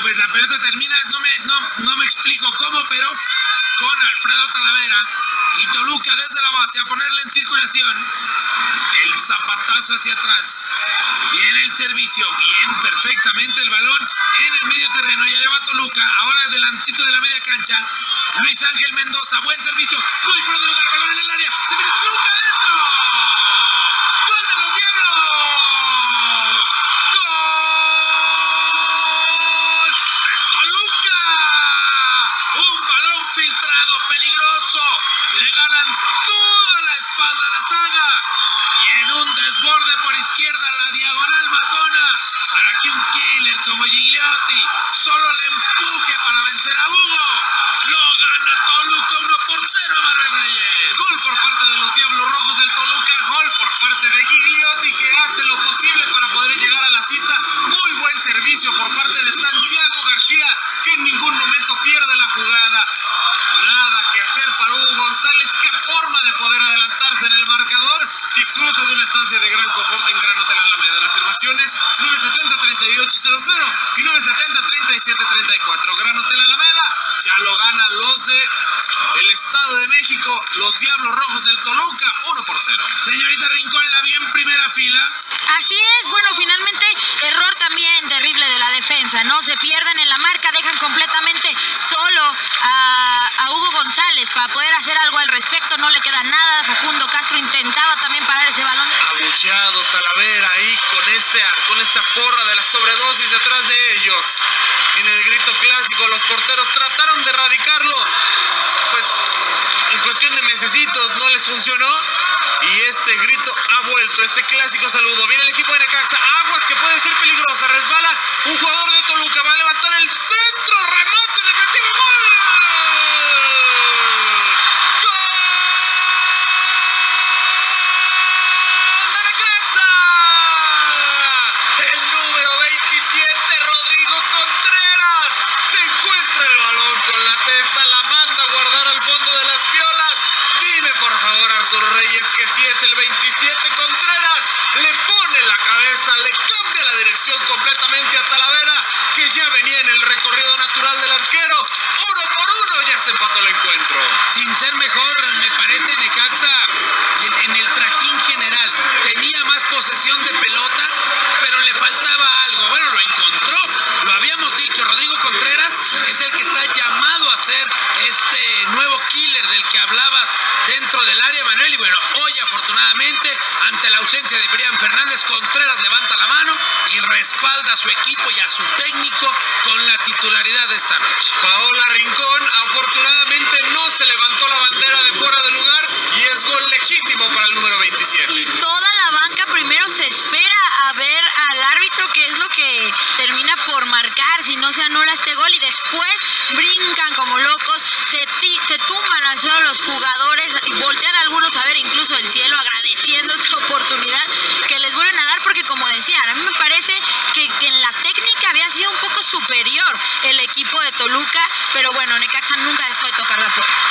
Pues la pelota termina, no me, no, no me explico cómo, pero con Alfredo Talavera y Toluca desde la base a ponerla en circulación. El zapatazo hacia atrás. Viene el servicio, bien perfectamente el balón en el medio terreno. Ya lleva Toluca, ahora adelantito de la media cancha. Luis Ángel Mendoza, buen servicio. Muy lugar, balón en el área. Se viene Toluca adentro. ¡Gol de los Diablos! ¡Gol! ¡Toluca! Un balón filtrado, peligroso. Le ganan toda la espalda a la saga. Y en un desborde por izquierda, la diagonal matona. Para que un killer como Gigliotti solo le empuje para vencer a Hugo. Lo gana Toluca 1 por 0 a Manuel Reyes. Gol por parte de los Diablos Rojos del Toluca, gol por parte de Gigliotti que hace lo posible para poder llegar a la cita. Muy buen servicio por parte de Santiago adelantarse en el marcador. Disfruta de una estancia de gran confort en Gran Hotel Alameda. Reservaciones 970-3800 y 970-3734. Gran Hotel Alameda ya lo ganan los de el Estado de México, los Diablos Rojos del Toluca, 1 por 0. Señorita Rincón, la vi en primera fila. Así es, bueno, finalmente para poder hacer algo al respecto no le queda nada. Facundo Castro intentaba también parar ese balón. Abucheado Talavera ahí con esa, con esa porra de la sobredosis detrás de ellos. En el grito clásico los porteros trataron de erradicarlo. Pues en cuestión de mesecitos no les funcionó. Y este grito ha vuelto, este clásico saludo. Viene el equipo de Necaxa, Aguas que puede ser peligrosa, resbala un jugador de Toluca, va a levantar el 0. Arturo Reyes, que si es el 27 Contreras, le pone la cabeza, le cambia la dirección completamente a Talavera, que ya venía en el recorrido natural del arquero. Uno por uno ya se empató el encuentro. Sin ser mejor, me parece Necaxa en, en el trajín general. Tenía más posesión de pelota, pero le faltaba algo. Bueno, lo encontró. Lo habíamos dicho, Rodrigo Contreras es el que está llamado a ser este nuevo killer del que hablabas dentro del área, Manuel. Y bueno, hoy afortunadamente, ante la ausencia de Brian Fernández, Contreras levanta la mano y respalda a su equipo y a su técnico con la titularidad de esta noche. Paola Rincón afortunadamente no se levantó la bandera de fuera de lugar y es gol legítimo para el número 27. Y toda la banca primero se espera a ver al árbitro qué es lo que termina por marcar, si no se anula este gol y después brincan como locos, se, se tumban al suelo los jugadores, superior el equipo de Toluca, pero bueno, Necaxa nunca dejó de tocar la puerta.